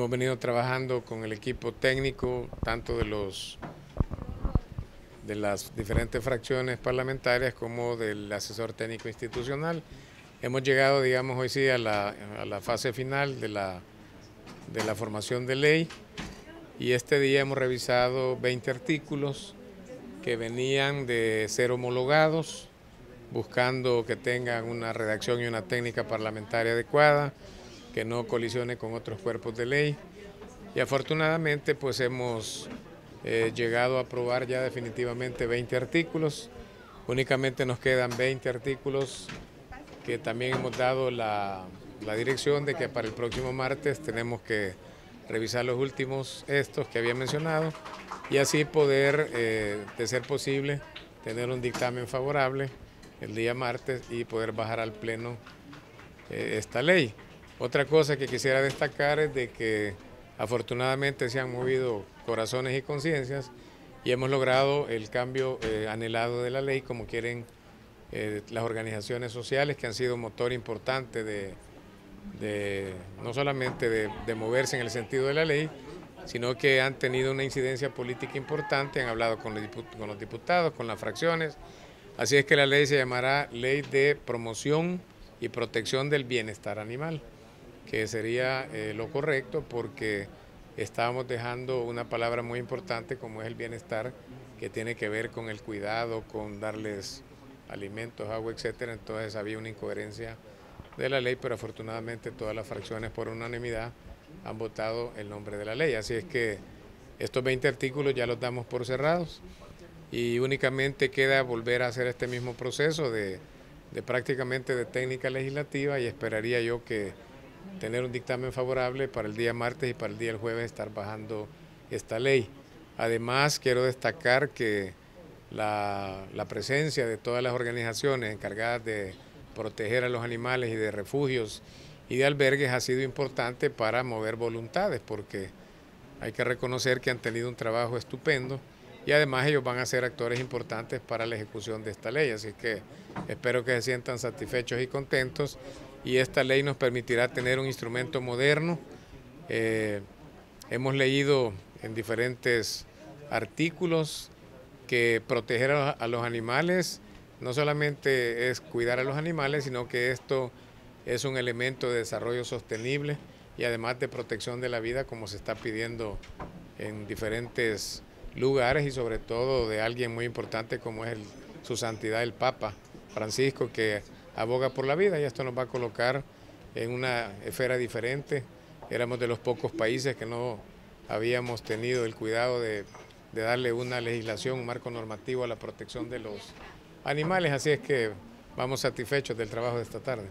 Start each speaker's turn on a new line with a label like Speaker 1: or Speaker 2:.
Speaker 1: Hemos venido trabajando con el equipo técnico, tanto de los de las diferentes fracciones parlamentarias como del asesor técnico institucional. Hemos llegado, digamos, hoy sí a la, a la fase final de la, de la formación de ley y este día hemos revisado 20 artículos que venían de ser homologados, buscando que tengan una redacción y una técnica parlamentaria adecuada, que no colisione con otros cuerpos de ley. Y afortunadamente pues hemos eh, llegado a aprobar ya definitivamente 20 artículos. Únicamente nos quedan 20 artículos que también hemos dado la, la dirección de que para el próximo martes tenemos que revisar los últimos estos que había mencionado y así poder, eh, de ser posible, tener un dictamen favorable el día martes y poder bajar al Pleno eh, esta ley. Otra cosa que quisiera destacar es de que afortunadamente se han movido corazones y conciencias y hemos logrado el cambio eh, anhelado de la ley como quieren las organizaciones sociales que han sido motor importante de, no solamente de moverse en el sentido de la ley, sino que han tenido una incidencia política importante, han hablado con los diputados, con las fracciones. Así es que la ley se llamará Ley de Promoción y Protección del Bienestar Animal, que sería eh, lo correcto porque estábamos dejando una palabra muy importante como es el bienestar, que tiene que ver con el cuidado, con darles alimentos, agua, etcétera. Entonces había una incoherencia de la ley, pero afortunadamente todas las fracciones por unanimidad han votado el nombre de la ley. Así es que estos 20 artículos ya los damos por cerrados y únicamente queda volver a hacer este mismo proceso de, prácticamente de técnica legislativa y esperaría yo que tener un dictamen favorable para el día martes y para el día jueves estar bajando esta ley. Además, quiero destacar que la, la, presencia de todas las organizaciones encargadas de proteger a los animales y de refugios y de albergues ha sido importante para mover voluntades, porque hay que reconocer que han tenido un trabajo estupendo y además ellos van a ser actores importantes para la ejecución de esta ley, así que espero que se sientan satisfechos y contentos y esta ley nos permitirá tener un instrumento moderno. Eh, hemos leído en diferentes artículos que proteger a los animales no solamente es cuidar a los animales, sino que esto es un elemento de desarrollo sostenible y además de protección de la vida como se está pidiendo en diferentes lugares y sobre todo de alguien muy importante como es su santidad el Papa Francisco que aboga por la vida y esto nos va a colocar en una esfera diferente. Éramos de los pocos países que no habíamos tenido el cuidado de, darle una legislación, un marco normativo a la protección de los animales, así es que vamos satisfechos del trabajo de esta tarde.